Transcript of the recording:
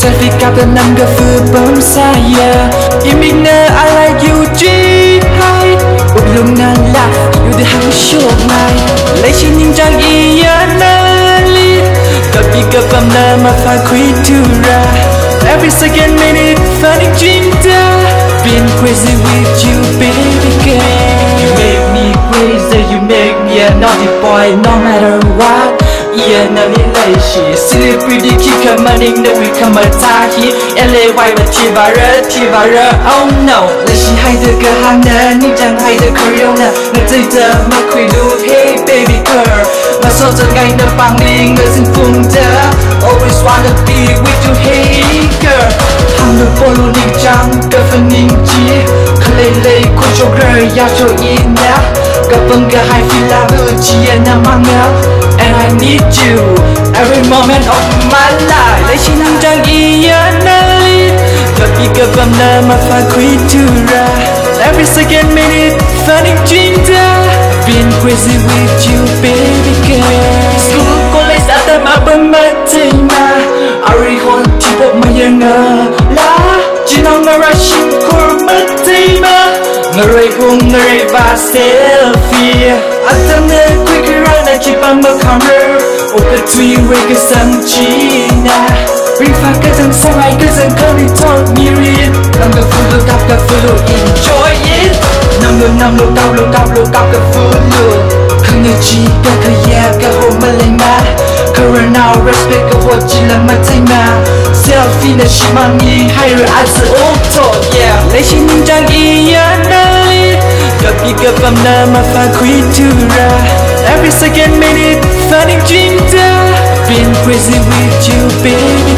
the number for bom saya Imina I like you dream high Úc lung na laugh You the hang show mai Lấy chi nhìn trang iya na li Cặp gặp cặp bầm mà pha quý tu ra. Every second minute funny, dream da Been crazy with you, baby girl. You make me crazy, You make me a naughty boy, No matter what. Yeah, na ni lay she Silly pretty kick her money No we come attack tahi LA why but chi bà rơ chi bà rơ Oh no. Là shi hay đứa cơ hàng nè Ni chẳng hay đứa cơ riêu nè Ngờ dây tờ mà khủy đu Hey baby girl. Mà so chân ngay nè bằng đi người xin phung tờ Always wanna be with you Hey girl. Hàng nè follow ni chẳng Cơ phần ninh chi Khả lê lê Cô cho girl Ya cho in nè gặp phần cơ hai phi la Hư chi nè mang nè need you. Every moment of my life. Lấy chi năng trang iya na li Gặp đi gặp bầm na mà pha quý tu ra Every second minute funny dream da Been crazy with you, baby girl. School cô lấy xa ta mà bầm mà tay mà Ari hôn chỉ bộ mà yên ngờ lá Chỉ nó ngờ ra xin cô mà tay mà Ngờ rây hôn ngờ rây và selfie. Anh tâm nè quick run chỉ bằng mơ camera Ô tùy cái sân chi na Bring pha cái dân sao ai cái dân không đi talk me Nằm cái phụ lục cặp cái enjoy it Nằm lục nằm lục cặp lục cặp lục cặp cái phụ lục Không ngờ chi cả cái yeah cái hồ mà lên mà Current now respect cái hồ chỉ là mà tay mà Selfie là chỉ mang đi hay rồi ai sẽ ô tô yeah. Lấy chi nhìn trang ý na Gặp đi gặp bầm na mà pha quý tu ra Every second minute funny dream Been crazy with you baby